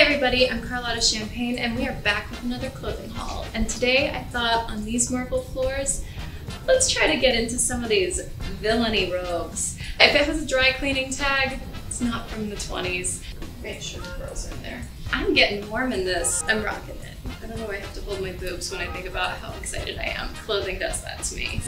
Everybody, I'm Carlotta Champagne and we are back with another clothing haul. And today I thought on these marble floors, let's try to get into some of these villainy robes. If it has a dry cleaning tag, it's not from the 20s. Make sure the girls are in there. I'm getting warm in this. I'm rocking it. I don't know why I have to hold my boobs when I think about how excited I am. Clothing does that to me.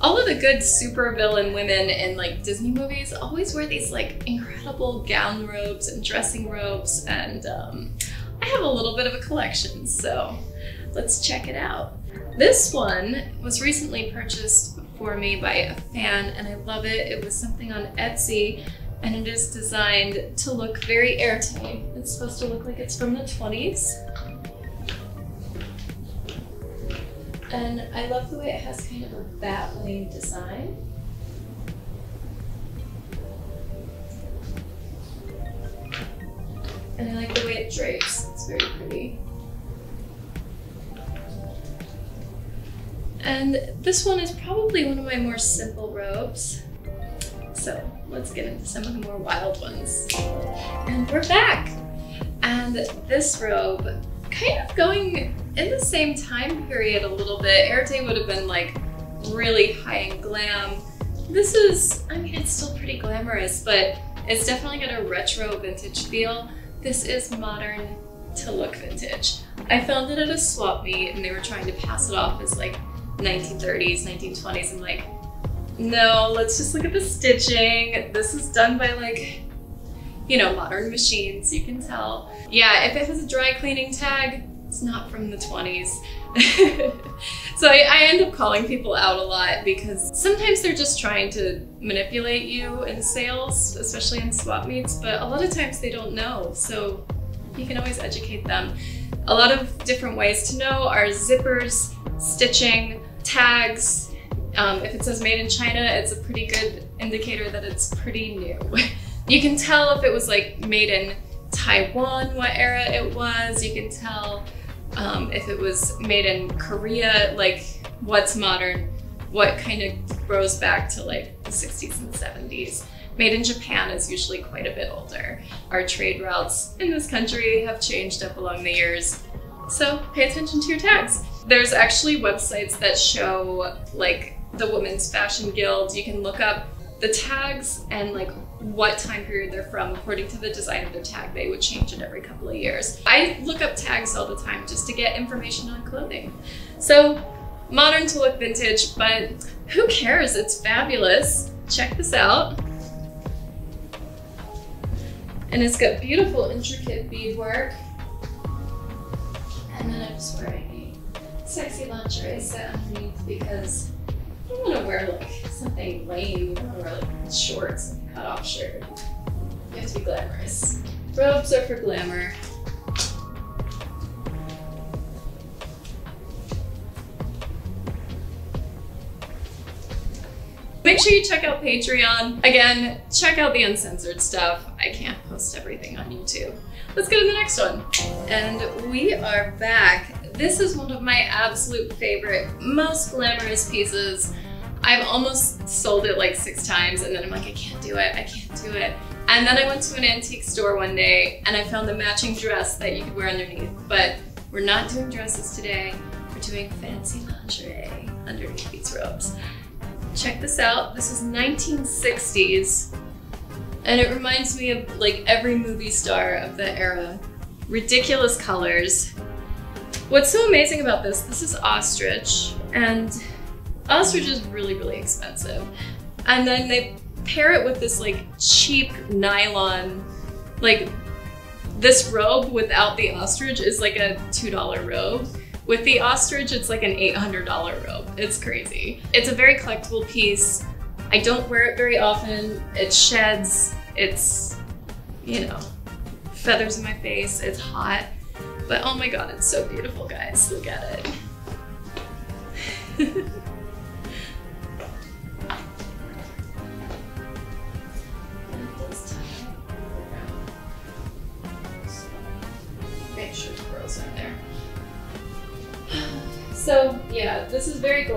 All of the good super villain women in like Disney movies always wear these like incredible gown robes and dressing robes and um, I have a little bit of a collection so let's check it out. This one was recently purchased for me by a fan and I love it. It was something on Etsy and it is designed to look very airtight. It's supposed to look like it's from the 20s. And I love the way it has kind of a bat wing design. And I like the way it drapes, it's very pretty. And this one is probably one of my more simple robes. So let's get into some of the more wild ones. And we're back! And this robe, kind of going in the same time period a little bit. Arete would have been like really high in glam. This is, I mean, it's still pretty glamorous, but it's definitely got a retro vintage feel. This is modern to look vintage. I found it at a swap meet and they were trying to pass it off as like 1930s, 1920s. I'm like, no, let's just look at the stitching. This is done by like, you know, modern machines, you can tell. Yeah, if it has a dry cleaning tag, it's not from the 20s. so I, I, end up calling people out a lot because sometimes they're just trying to manipulate you in sales, especially in swap meets, but a lot of times they don't know. So you can always educate them. A lot of different ways to know are zippers, stitching, tags. Um, if it says made in China, it's a pretty good indicator that it's pretty new. you can tell if it was like made in Taiwan, what era it was. You can tell um, if it was made in Korea, like what's modern, what kind of goes back to like the 60s and 70s. Made in Japan is usually quite a bit older. Our trade routes in this country have changed up along the years. So pay attention to your tags. There's actually websites that show like the Women's Fashion Guild. You can look up the tags and like what time period they're from according to the design of their tag. They would change it every couple of years. I look up tags all the time just to get information on clothing. So modern to look vintage, but who cares? It's fabulous. Check this out. And it's got beautiful intricate beadwork. And then I'm just wearing a sexy lingerie set underneath because I don't want to wear like something lame. I want to wear like shorts Oh, cut off shirt. You have to be glamorous. Robes are for glamour. Make sure you check out Patreon. Again, check out the uncensored stuff. I can't post everything on YouTube. Let's go to the next one. And we are back. This is one of my absolute favorite, most glamorous pieces. I've almost sold it like six times and then I'm like, I can't do it, I can't do it. And then I went to an antique store one day and I found a matching dress that you could wear underneath. But we're not doing dresses today, we're doing fancy lingerie underneath these robes. Check this out. This is 1960s. And it reminds me of like every movie star of the era. Ridiculous colors. What's so amazing about this, this is ostrich. And ostrich is really, really expensive. And then they pair it with this like cheap nylon, like this robe without the ostrich is like a $2 robe. With the ostrich, it's like an $800 robe. It's crazy. It's a very collectible piece. I don't wear it very often. It sheds, it's, you know, feathers in my face, it's hot. But oh my god, it's so beautiful, guys. Look at it.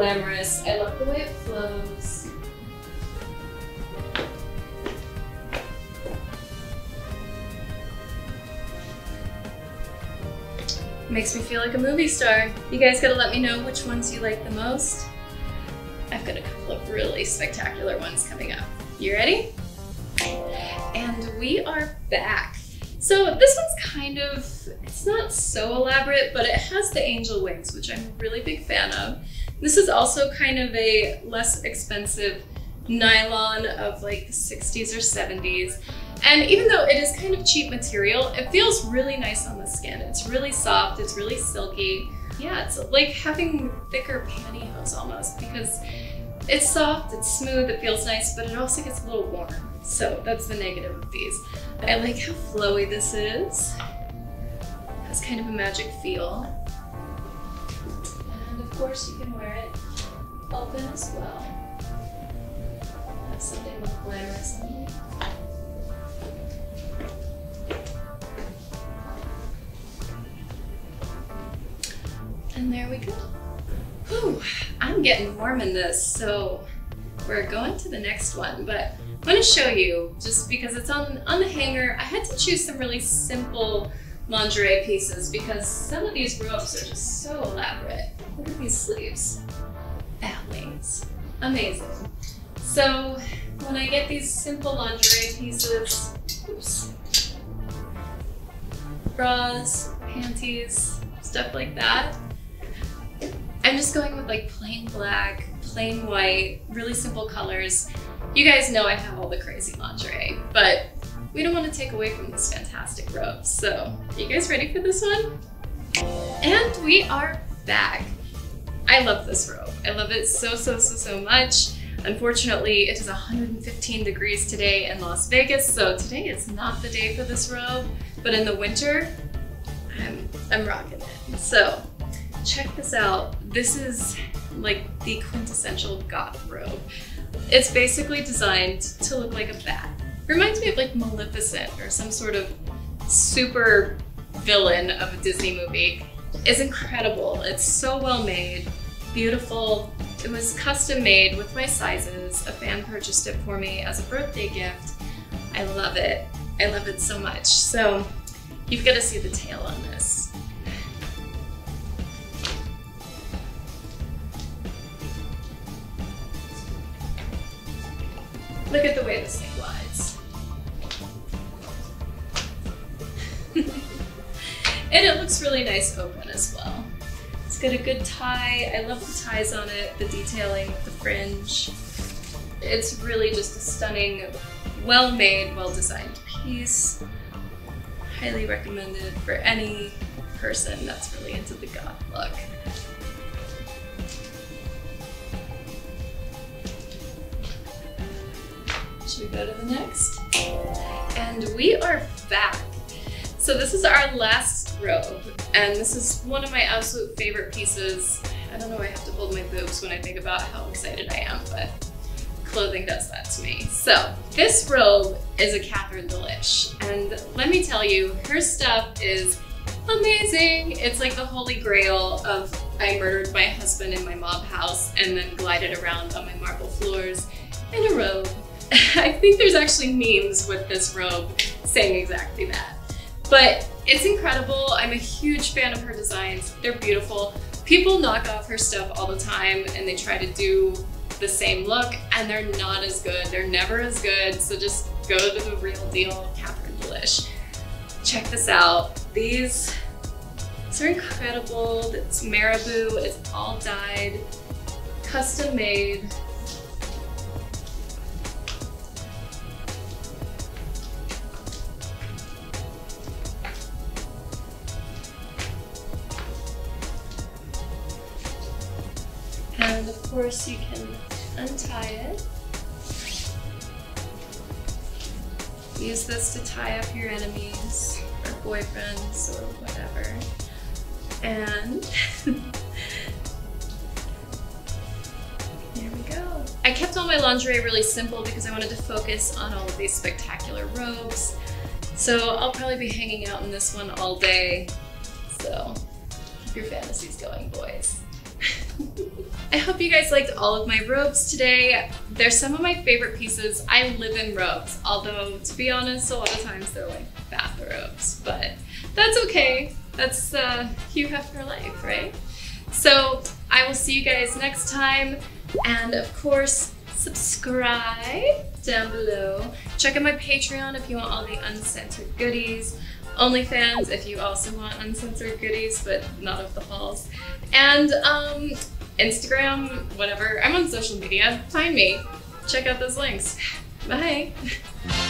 glamorous. I love the way it flows. Makes me feel like a movie star. You guys gotta let me know which ones you like the most. I've got a couple of really spectacular ones coming up. You ready? And we are back. So this one's kind of, it's not so elaborate, but it has the angel wings, which I'm a really big fan of. This is also kind of a less expensive nylon of like the 60s or 70s. And even though it is kind of cheap material, it feels really nice on the skin. It's really soft, it's really silky. Yeah, it's like having thicker pantyhose almost because it's soft, it's smooth, it feels nice, but it also gets a little warm. So that's the negative of these. I like how flowy this is. It has kind of a magic feel. Of course you can wear it open as well. Have something more glamorous. And there we go. Whew, I'm getting warm in this, so we're going to the next one, but I'm gonna show you just because it's on, on the hanger. I had to choose some really simple lingerie pieces because some of these robes are just so elaborate. Look at these sleeves. Bat wings. Amazing. So when I get these simple lingerie pieces, oops, bras, panties, stuff like that, I'm just going with like plain black, plain white, really simple colors. You guys know I have all the crazy lingerie, but we don't want to take away from this fantastic robe. So, are you guys ready for this one? And we are back. I love this robe. I love it so, so, so, so much. Unfortunately, it is 115 degrees today in Las Vegas, so today is not the day for this robe, but in the winter, I'm, I'm rocking it. So check this out. This is like the quintessential goth robe. It's basically designed to look like a bat. Reminds me of like Maleficent or some sort of super villain of a Disney movie. It's incredible. It's so well made, beautiful. It was custom made with my sizes. A fan purchased it for me as a birthday gift. I love it. I love it so much. So you've got to see the tail on this. Look at the way this thing and it looks really nice open as well. It's got a good tie. I love the ties on it, the detailing, the fringe. It's really just a stunning, well-made, well-designed piece. Highly recommended for any person that's really into the goth look. Should we go to the next? And we are back. So this is our last robe, and this is one of my absolute favorite pieces. I don't know I have to hold my boobs when I think about how excited I am, but clothing does that to me. So this robe is a Catherine D'Lish. and let me tell you, her stuff is amazing. It's like the holy grail of I murdered my husband in my mob house and then glided around on my marble floors in a robe I think there's actually memes with this robe saying exactly that. But it's incredible. I'm a huge fan of her designs. They're beautiful. People knock off her stuff all the time and they try to do the same look and they're not as good. They're never as good. So just go to the real deal, Catherine D'Lish. Check this out. These, these are incredible. It's marabou, it's all dyed, custom made. And of course you can untie it. Use this to tie up your enemies or boyfriends or whatever. And there we go. I kept all my lingerie really simple because I wanted to focus on all of these spectacular robes. So I'll probably be hanging out in this one all day. So keep your fantasies going, boys. I hope you guys liked all of my robes today. They're some of my favorite pieces. I live in robes, although to be honest, a lot of times they're like bathrobes, but that's okay. That's uh, Hugh Hefner life, right? So I will see you guys next time. And of course, subscribe down below. Check out my Patreon if you want all the uncensored goodies. OnlyFans if you also want uncensored goodies, but not of the hauls. And um, Instagram, whatever. I'm on social media. Find me. Check out those links. Bye.